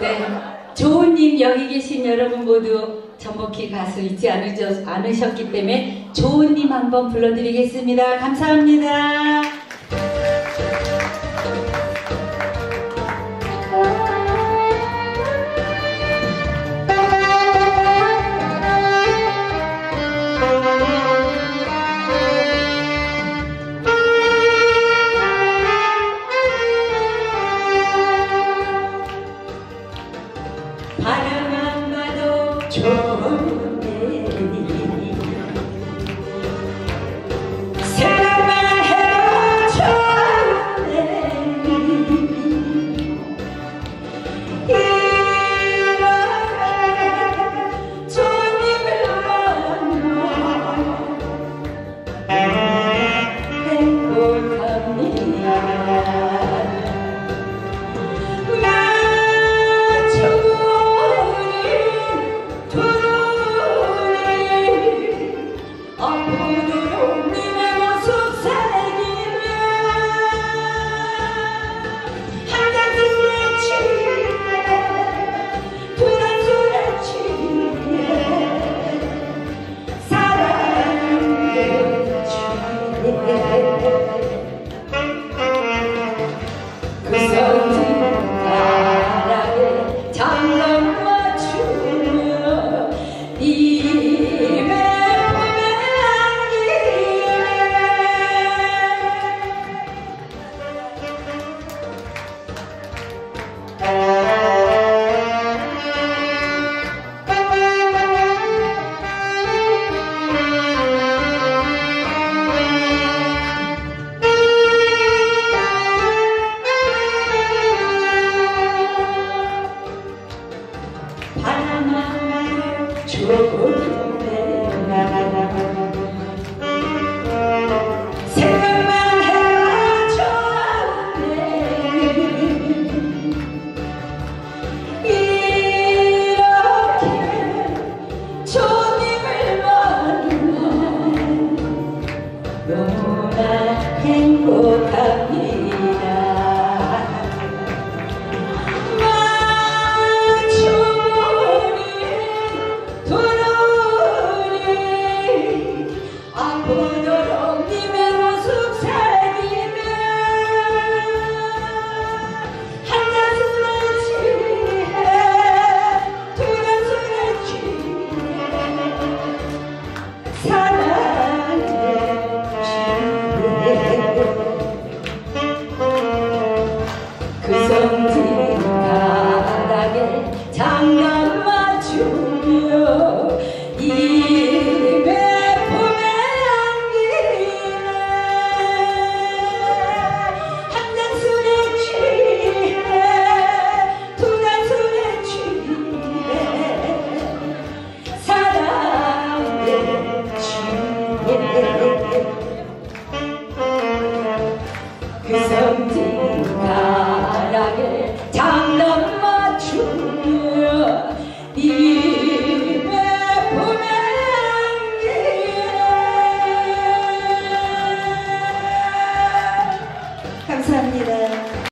네. 조은님 여기 계신 여러분 모두 전복희 가수 잊지 않으셨, 않으셨기 때문에 조은님 한번 불러드리겠습니다. 감사합니다. Cứ sống chính ta đây Chẳng lắm boca. I'm